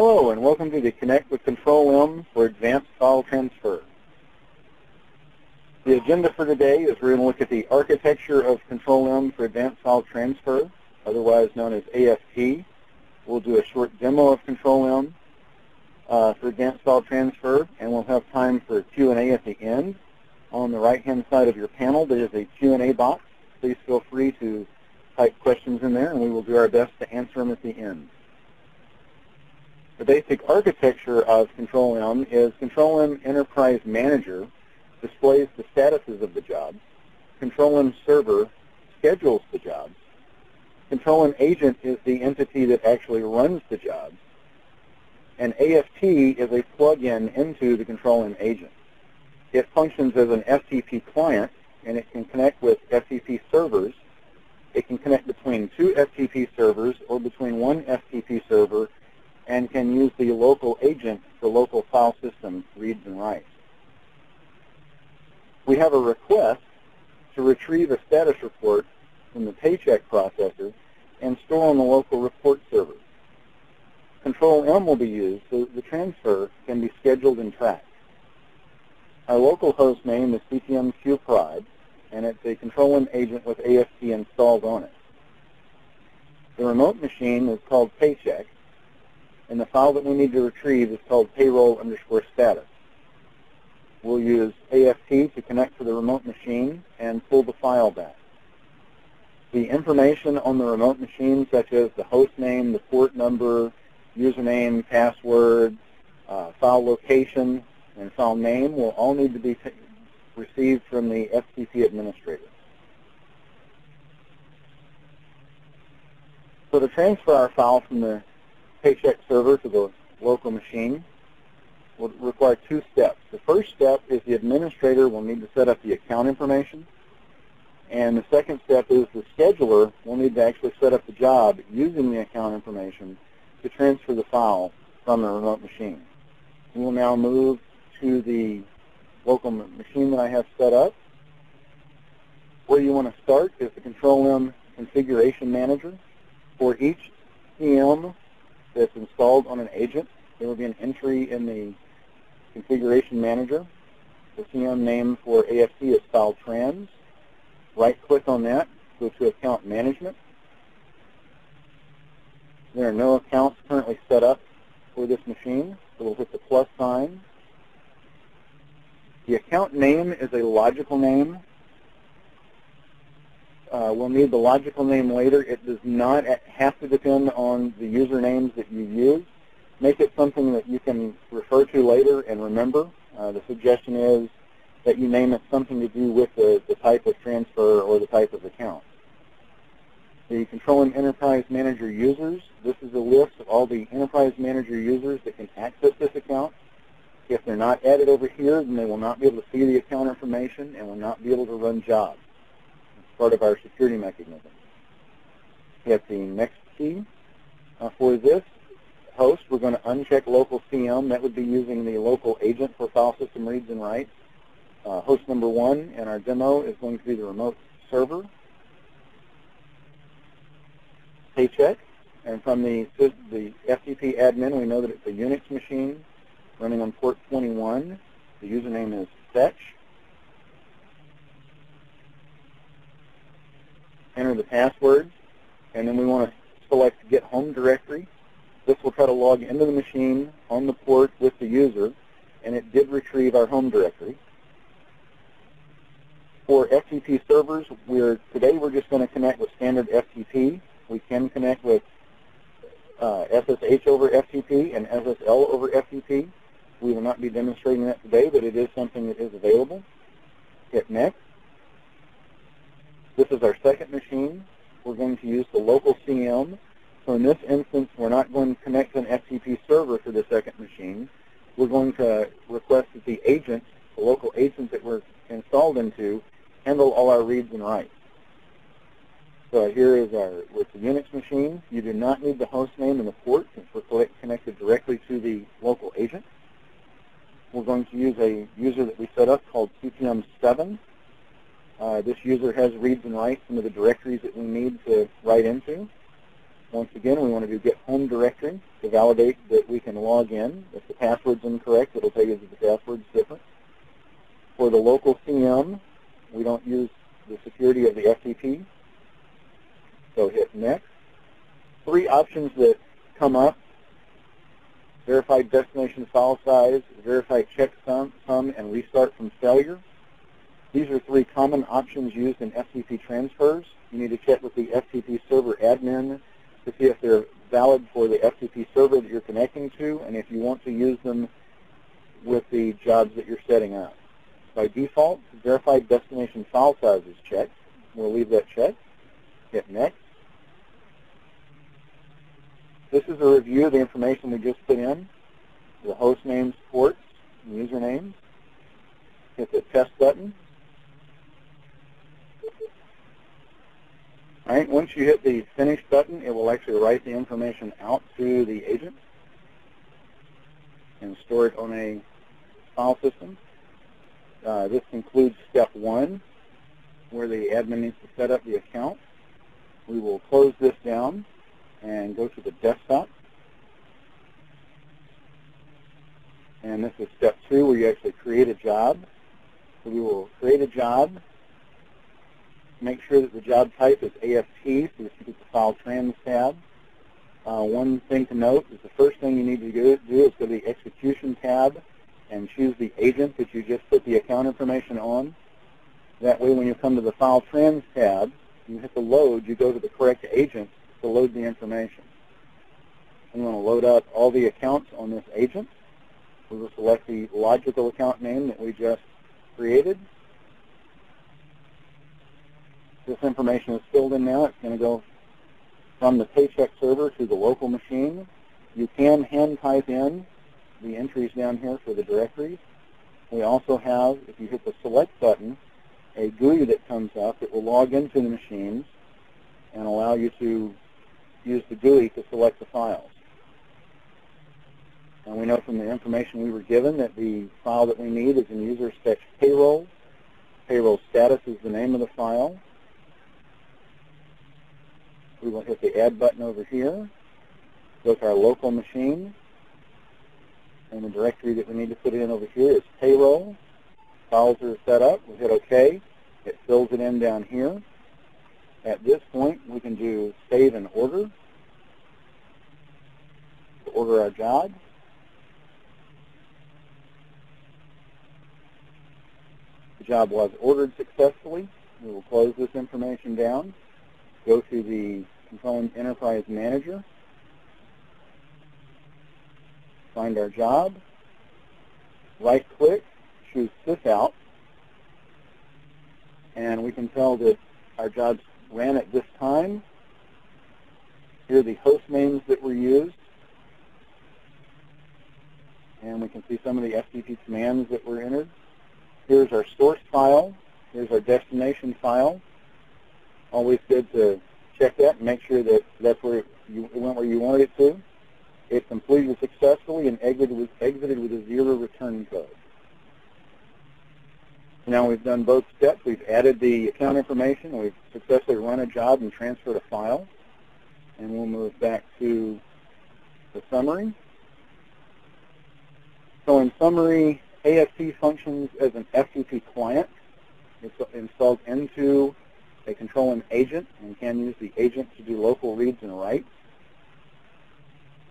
Hello and welcome to the Connect with Control-M for Advanced File Transfer. The agenda for today is we're going to look at the architecture of Control-M for Advanced File Transfer, otherwise known as AFT. We'll do a short demo of Control-M uh, for Advanced File Transfer, and we'll have time for Q&A at the end. On the right-hand side of your panel, there is a Q&A box. Please feel free to type questions in there, and we will do our best to answer them at the end. The basic architecture of Control-M is Control-M Enterprise Manager displays the statuses of the jobs. Control-M Server schedules the jobs. Control-M Agent is the entity that actually runs the jobs. And AFT is a plug-in into the Control-M Agent. It functions as an FTP client, and it can connect with FTP servers. It can connect between two FTP servers or between one FTP server and can use the local agent for local file system reads and writes. We have a request to retrieve a status report from the paycheck processor and store on the local report server. Control-M will be used so the transfer can be scheduled and tracked. Our local host name is CTMQ Pride, and it's a Control-M agent with AFT installed on it. The remote machine is called Paycheck, and the file that we need to retrieve is called payroll underscore status. We'll use AFT to connect to the remote machine and pull the file back. The information on the remote machine, such as the host name, the port number, username, password, uh, file location, and file name will all need to be received from the FTP administrator. So to transfer our file from the paycheck server to the local machine will require two steps. The first step is the administrator will need to set up the account information. And the second step is the scheduler will need to actually set up the job using the account information to transfer the file from the remote machine. We will now move to the local machine that I have set up. Where you want to start is the Control-M Configuration Manager. For each CM that's installed on an agent, there will be an entry in the Configuration Manager. The CM name for AFT is File Trans. Right-click on that, go to Account Management. There are no accounts currently set up for this machine, so we'll hit the plus sign. The account name is a logical name uh, we'll need the logical name later. It does not have to depend on the usernames that you use. Make it something that you can refer to later and remember. Uh, the suggestion is that you name it something to do with the, the type of transfer or the type of account. The Control-M Enterprise Manager users, this is a list of all the Enterprise Manager users that can access this account. If they're not added over here, then they will not be able to see the account information and will not be able to run jobs part of our security mechanism. Hit the next key. Uh, for this host, we're going to uncheck local CM. That would be using the local agent for file system reads and writes. Uh, host number one in our demo is going to be the remote server. Paycheck. And from the, the FTP admin, we know that it's a Unix machine running on port 21. The username is fetch. Enter the password, and then we want to select Get Home Directory. This will try to log into the machine on the port with the user, and it did retrieve our home directory. For FTP servers, we're, today we're just going to connect with standard FTP. We can connect with uh, SSH over FTP and SSL over FTP. We will not be demonstrating that today, but it is something that is available. Hit Next. This is our second machine. We're going to use the local CM. So in this instance, we're not going to connect an FTP server to the second machine. We're going to request that the agent, the local agent that we're installed into, handle all our reads and writes. So here is our, with the Unix machine, you do not need the host name and the port since we're connected directly to the local agent. We're going to use a user that we set up called CTM7. Uh, this user has reads and writes some of the directories that we need to write into. Once again, we want to do get home directory to validate that we can log in. If the password's incorrect, it'll tell you that the password's different. For the local CM, we don't use the security of the FTP. So hit next. Three options that come up. verify destination file size, verify checksum, sum, and restart from failure. These are three common options used in FTP transfers. You need to check with the FTP server admin to see if they're valid for the FTP server that you're connecting to and if you want to use them with the jobs that you're setting up. By default, verified destination file size is checked. We'll leave that checked. Hit next. This is a review of the information we just put in, the host names, ports, and usernames. Hit the test button. Right, once you hit the finish button, it will actually write the information out to the agent and store it on a file system. Uh, this concludes step one, where the admin needs to set up the account. We will close this down and go to the desktop. And this is step two, where you actually create a job. So we will create a job, make sure that the job type is AFT, so this is the File Trans tab. Uh, one thing to note is the first thing you need to do, do is go to the Execution tab and choose the agent that you just put the account information on. That way when you come to the File Trans tab, you hit the load, you go to the correct agent to load the information. I'm going to load up all the accounts on this agent. We will select the logical account name that we just created. This information is filled in now. It's going to go from the paycheck server to the local machine. You can hand type in the entries down here for the directories. We also have, if you hit the select button, a GUI that comes up that will log into the machines and allow you to use the GUI to select the files. And we know from the information we were given that the file that we need is in user spec payroll. Payroll status is the name of the file. We will hit the add button over here. Go to our local machine. And the directory that we need to put it in over here is payroll. Files are set up. We'll hit OK. It fills it in down here. At this point, we can do save and order to order our job. The job was ordered successfully. We will close this information down, go to the Control Enterprise Manager, find our job, right-click, choose sysout, and we can tell that our job's ran at this time. Here are the host names that were used. And we can see some of the FTP commands that were entered. Here's our source file. Here's our destination file. Always good to check that and make sure that that's where you, it went where you wanted it to. It completed successfully and exited with, exited with a zero return code. Now we've done both steps. We've added the account information. We've successfully run a job and transferred a file. And we'll move back to the summary. So in summary, AFT functions as an FTP client. It's installed into a Control-M agent and can use the agent to do local reads and writes.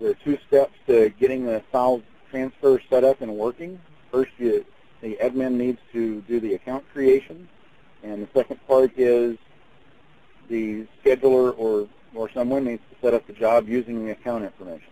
There are two steps to getting the file transfer set up and working. First, you the admin needs to do the account creation, and the second part is the scheduler or, or someone needs to set up the job using the account information.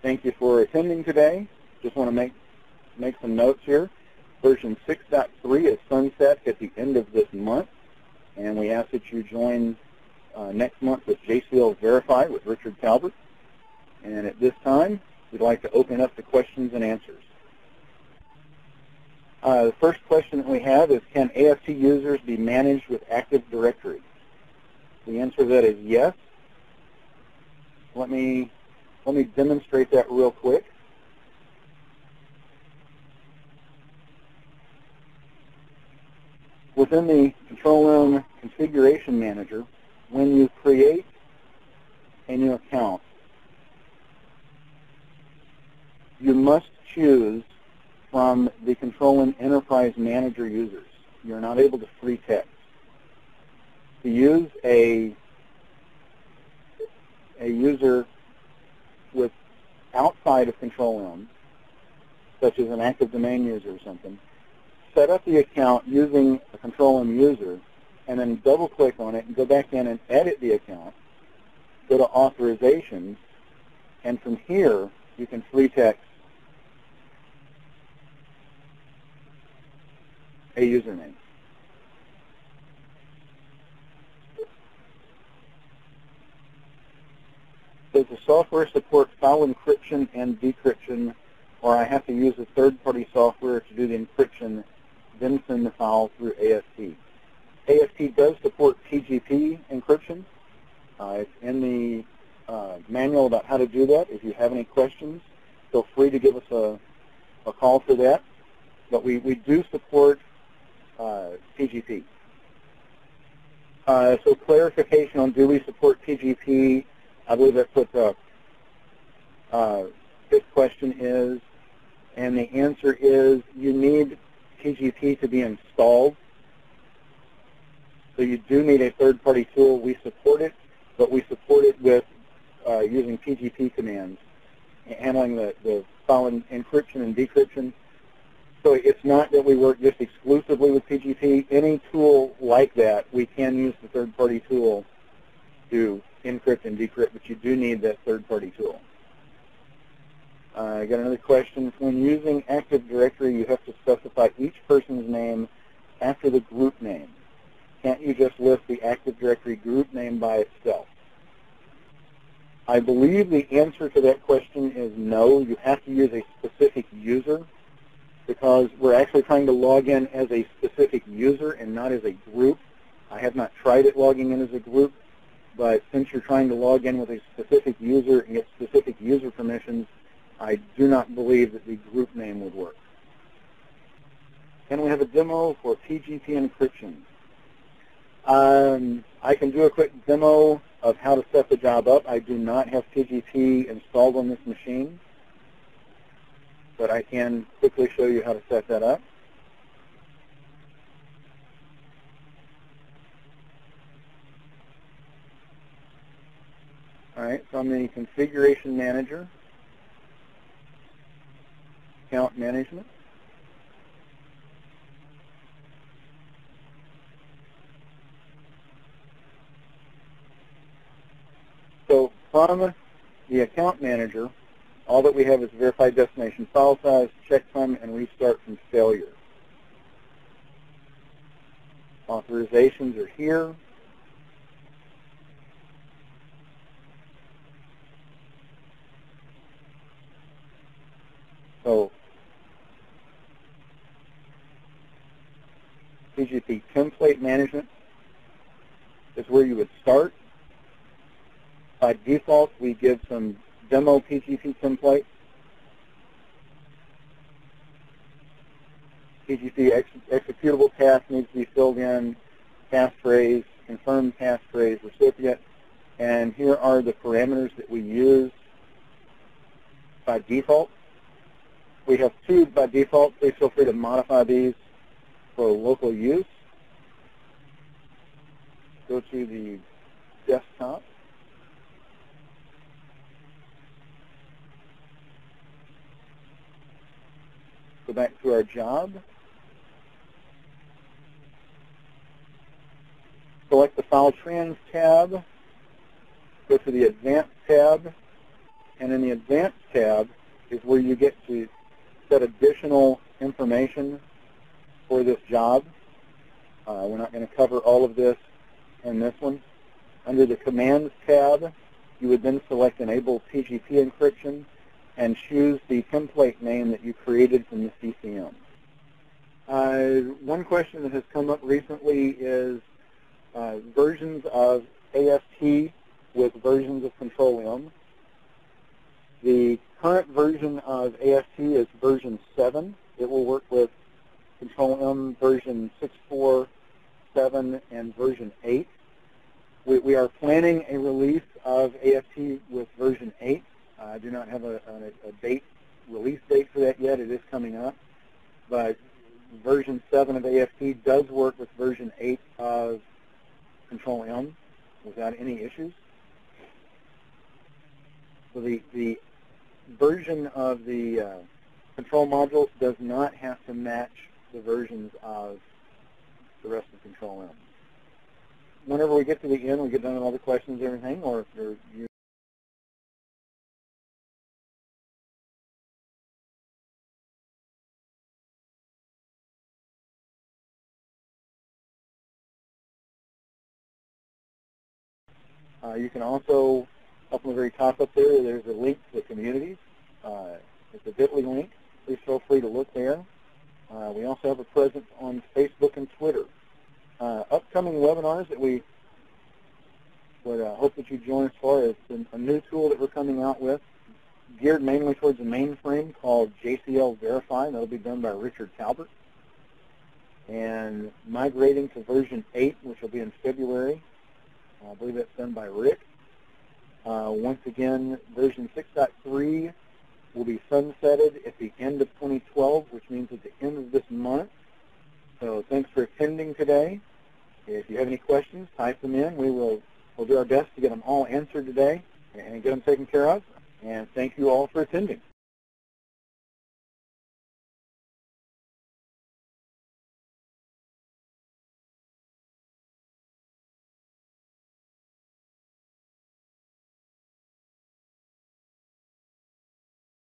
Thank you for attending today. Just want to make, make some notes here. Version 6.3 is sunset at the end of this month, and we ask that you join uh, next month with JCL Verify with Richard Talbert. And at this time, we'd like to open up to questions and answers. Uh, the first question that we have is, can AFT users be managed with Active Directory? The answer to that is yes. Let me, let me demonstrate that real quick. Within the Control-M Configuration Manager, when you create a new account, you must choose from the Control-M Enterprise Manager users. You're not able to free text. To use a, a user with outside of Control-M, such as an active domain user or something, set up the account using a Control-M user, and then double-click on it and go back in and edit the account, go to Authorizations, and from here you can free text a username. Does the software support file encryption and decryption, or I have to use a third-party software to do the encryption, then send the file through AFT? AFT does support PGP encryption. Uh, it's in the uh, manual about how to do that. If you have any questions, feel free to give us a, a call for that. But we, we do support uh, PGP. Uh, so clarification on do we support PGP, I believe that's what the uh, fifth question is. And the answer is you need PGP to be installed. So you do need a third-party tool. We support it, but we support it with uh, using PGP commands, handling the, the file encryption and decryption so it's not that we work just exclusively with PGP. Any tool like that, we can use the third-party tool to encrypt and decrypt, but you do need that third-party tool. Uh, I got another question. When using Active Directory, you have to specify each person's name after the group name. Can't you just list the Active Directory group name by itself? I believe the answer to that question is no. You have to use a specific user because we're actually trying to log in as a specific user and not as a group. I have not tried it logging in as a group, but since you're trying to log in with a specific user and get specific user permissions, I do not believe that the group name would work. Can we have a demo for PGP encryption? Um, I can do a quick demo of how to set the job up. I do not have PGP installed on this machine but I can quickly show you how to set that up. All right, so I'm the Configuration Manager, Account Management. So from the Account Manager, all that we have is verified destination file size, checksum, and restart from failure. Authorizations are here. So PGP template management is where you would start. By default, we give some demo PGP template. PGP ex executable task needs to be filled in, passphrase, confirmed passphrase, recipient, and here are the parameters that we use by default. We have two by default. Please feel free to modify these for local use. Go to the desktop. Go back to our job. Select the File Trans tab. Go to the Advanced tab. And in the Advanced tab is where you get to set additional information for this job. Uh, we're not going to cover all of this in this one. Under the Commands tab, you would then select Enable PGP Encryption and choose the template name that you created from the CCM. Uh, one question that has come up recently is uh, versions of AFT with versions of Control-M. The current version of AFT is version 7. It will work with Control-M version six four seven 7, and version 8. We, we, are planning a release of AFT with version 8. Uh, I do not have a, a, a, date, release date for that yet. It is coming up. But version 7 of AFT does work with version 8 of Control-M without any issues. So the, the version of the uh, control module does not have to match the versions of the rest of Control M. Whenever we get to the end, we get done with all the questions and everything, or, or you Uh, you can also, up on the very top up there, there's a link to the communities. Uh, it's a bit.ly link. Please feel free to look there. Uh, we also have a presence on Facebook and Twitter. Uh, upcoming webinars that we would uh, hope that you join us for is a new tool that we're coming out with geared mainly towards the mainframe called JCL Verify. That'll be done by Richard Talbert. And migrating to version 8, which will be in February, I believe that's done by Rick. Uh, once again, version 6.3 will be sunsetted at the end of 2012, which means at the end of this month. So thanks for attending today. If you have any questions, type them in. We will we'll do our best to get them all answered today and get them taken care of. And thank you all for attending.